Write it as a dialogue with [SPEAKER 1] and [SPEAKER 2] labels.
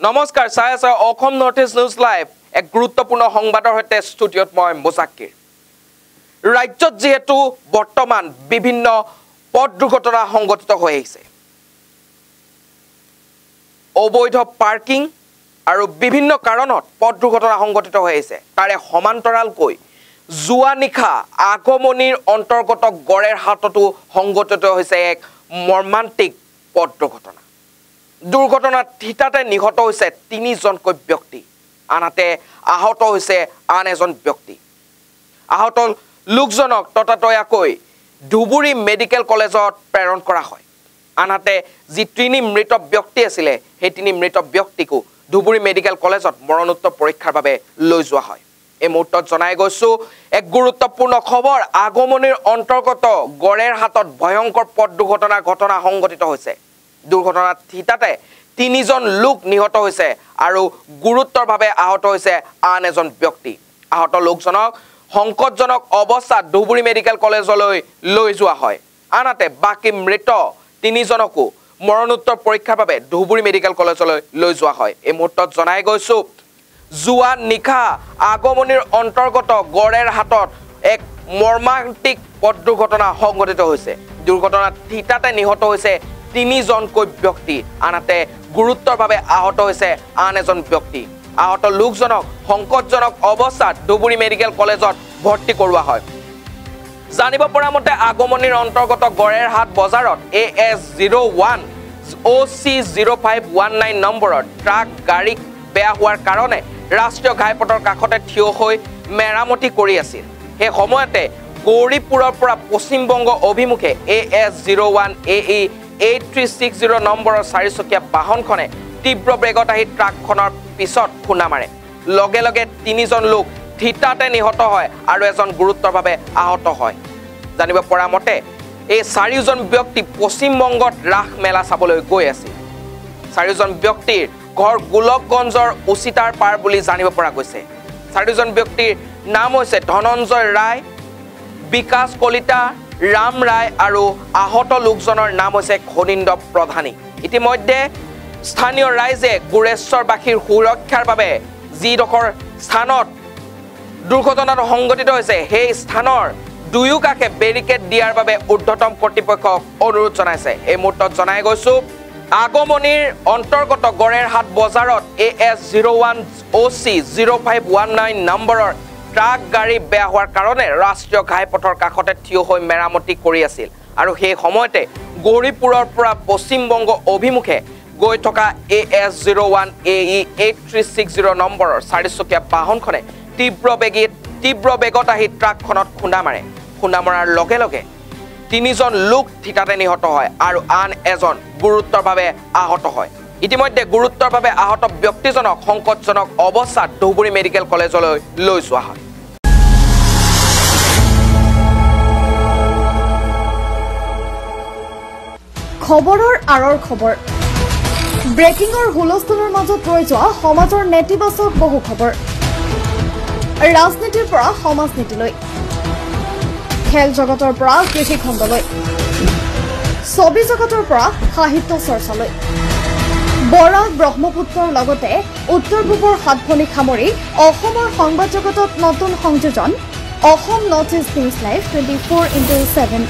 [SPEAKER 1] নমস্কাৰ চাই আছে Assam north east news live এক গুৰুত্বপূৰ্ণ সংবাদৰ সৈতে ষ্টুডিঅ'ত মই মোজাকিৰ ৰাজ্যত যিহেতু বৰ্তমান বিভিন্ন পথ দুৰ্ঘটনা সংঘটিত হৈ আহিছে। অবৈধ পাৰ্কিং আৰু বিভিন্ন কাৰণত পথ দুৰ্ঘটনা সংঘটিত হৈ আহিছে। তাৰে সমান্তৰালকৈ যোৱা নিশা আগমনিৰ অন্তৰ্গত গড়েৰ হাততো সংঘটিত হৈছে এক মৰ্মান্তিক পথ দুৰ্ঘটনা। দুৰ্ঘটনাত থিতাতে নিহত হৈছে তিনিজনকৈ ব্যক্তি। আনহাতে আহত হৈছে আন এজন ব্যক্তি। আহত লোকজনক ততাতৈয়াকৈ ধুবুৰী মেডিকেল কলেজত প্ৰেৰণ কৰা হয়। আনহাতে যি তিনি মৃত ব্যক্তি আছিলে সেই তিনি মৃত ব্যক্তিকো ধুবুৰী মেডিকেল কলেজত মৰণোত্তৰ পৰীক্ষাৰ বাবে লৈ যোৱা হয়। এই মুহূৰ্তত জনাই গৈছো এক গুৰুত্বপূৰ্ণ খবৰ আগমনিৰ অন্তৰ্গত গড়েৰ হাতত ভয়ংকৰ পথ দুৰ্ঘটনাৰ ঘটনা সংঘটিত হৈছে। দুৰ্ঘটনাত থিতাতে তিনিজন লোক নিহত হৈছে আৰু গুৰুতৰভাৱে আহত হৈছে আন এজন ব্যক্তি। আহত লোকজনক সংকটজনক অৱস্থাত ধুবুৰী মেডিকেল কলেজলৈ লৈ যোৱা হয়। আনহাতে বাকী মৃত তিনিজনকো মৰণোত্তৰ পৰীক্ষাৰ বাবে ধুবুৰী মেডিকেল কলেজলৈ লৈ যোৱা হয়। এই মুহূৰ্তত জনাই গৈছো যোৱা নিশা আগমনিৰ অন্তৰ্গত গড়েৰ হাতত এক মৰ্মান্তিক পথ দুৰ্ঘটনা সংঘটিত হৈছে। দুৰ্ঘটনাত থিতাতে নিহত হৈছে তিনিজনকৈ ব্যক্তি। আনহাতে গুৰুতৰভাৱে আহত হৈছে আন এজন ব্যক্তি। আহত লোকজনক সংকটজনক অৱস্থাত ধুবুৰী মেডিকেল কলেজত ভৰ্তি কৰোৱা হয়। জানিব পৰা মতে আগমনিৰ অন্তৰ্গত গড়েৰ হাট বজাৰত A S zero' one O' C zero' five one nine নম্বৰৰ ট্ৰাক গাড়ী বেয়া হোৱাৰ কাৰণে ৰাষ্ট্ৰীয় ঘাইপথৰ কাষতে থিয় হৈ মেৰামতি কৰি আছিল। সেই সময়তে গৌৰীপুৰৰ পৰা পশ্চিমবংগ অভিমুখে A S zero' one A E eight three six zero' নম্বৰৰ চাৰিচকীয়া বাহনখনে তীব্ৰ বেগত আহি ট্ৰাকখনৰ পিছত খুন্দা মাৰে। লগে লগে তিনিজন লোক থিতাতে নিহত হয় আৰু এজন গুৰুতৰভাৱে আহত হয়। জানিব পৰা মতে এই চাৰিওজন ব্যক্তি পশ্চিমবংগত ৰাস মেলা চাবলৈ গৈ আছিল। চাৰিওজন ব্যক্তিৰ ঘৰ গোলকগঞ্জৰ উচিতাৰ পাৰ বুলি জানিব পৰা গৈছে। চাৰিওজন ব্যক্তিৰ নাম হৈছে ধনঞ্জয় ৰায় বিকাশ কলিতা ৰাম ৰায় আৰু আহত লোকজনৰ নাম হৈছে খনীন্দ্ৰ প্ৰধানী। ইতিমধ্যে স্থানীয় ৰাইজে গোৰেশ্বৰবাসীৰ সুৰক্ষাৰ বাবে যিডোখৰ স্থানত দুৰ্ঘটনাটো সংঘটিত হৈছে সেই স্থানৰ দুয়ো কাষে বেৰিকেড দিয়াৰ বাবে ঊৰ্ধতম কৰ্তৃপক্ষক অনুৰোধ জনাইছে। এই মুহূৰ্তত জনাই গৈছো আগমনিৰ অন্তৰ্গত গড়েৰ হাট বজাৰত A S zero' one O' C zero' five one nine নম্বৰৰ ট্ৰাক গাড়ী বেয়া হোৱাৰ কাৰণে ৰাষ্ট্ৰীয় ঘাইপথৰ কাষতে থিয় হৈ মেৰামতি কৰি আছিল। আৰু সেই সময়তে গৌৰীপুৰৰ পৰা পশ্চিমবংগ অভিমুখে গৈ থকা A S zero' one A E eight three six zero' নম্বৰৰ চাৰিচকীয়া বাহনখনে তীব্ৰ বেগীত তীব্ৰ বেগত আহি ট্ৰাকখনত খুন্দা মাৰে। খুন্দা মৰাৰ লগে লগে তিনিজন লোক থিতাতে নিহত হয় আৰু আন এজন গুৰুতৰভাৱে আহত হয়। ইতিমধ্যে গুৰুতৰভাৱে আহত ব্যক্তিজনক সংকটজনক অৱস্থাত ধুবুৰী মেডিকেল কলেজলৈ লৈ যোৱা হয়।
[SPEAKER 2] খবৰৰ আঁৰৰ খবৰ। ব্ৰেকিঙৰ হুলস্থুলৰ মাজত ৰৈ যোৱা সমাজৰ নেতিবাচক বহু খবৰ। ৰাজনীতিৰ পৰা সমাজ নীতিলৈ। খেল জগতৰ পৰা কৃষিখণ্ডলৈ। ছবি জগতৰ পৰা সাহিত্য চৰ্চালৈ। বৰাক ব্ৰহ্মপুত্ৰৰ লগতে উত্তৰ পূবৰ সাতভনীক সামৰি অসমৰ সংবাদ জগতত নতুন সংযোজন Assam north east news live twenty four into seven